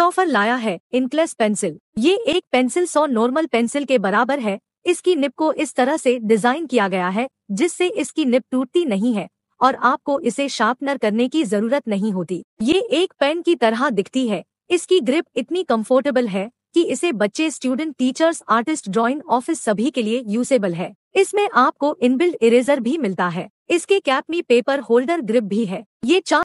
Gift offer लाया है, इनक्लेस pencil. ये एक पेंसिल सौ नॉर्मल पेंसिल के बराबर है, इसकी निप को इस तरह से डिज़ाइन किया गया है, जिससे इसकी निप टूटती नहीं है, और आपको इसे शार्पनर करने की ज़रूरत नहीं होती। ये एक पेन की तरह दिखती है, इसकी ग्रिप इतनी कंफर्टेबल है, कि इसे बच्चे student teachers artist drawing office सभी के लिए यूजेबल है। इसमें आपको इनबिल्ड इरेजर भी मिलता है, इसके कैप में पेपर होल्डर ग्रिप भी है। ये चार